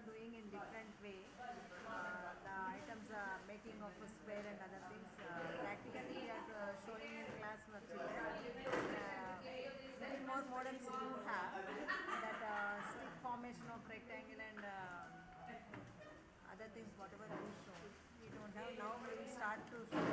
are doing in different way. Uh, the items are making of a square and other things. Uh, practically we are uh, showing in class for children. Uh, many more models do have that uh, stick formation of rectangle and uh, other things whatever we show. We don't have now we will start to show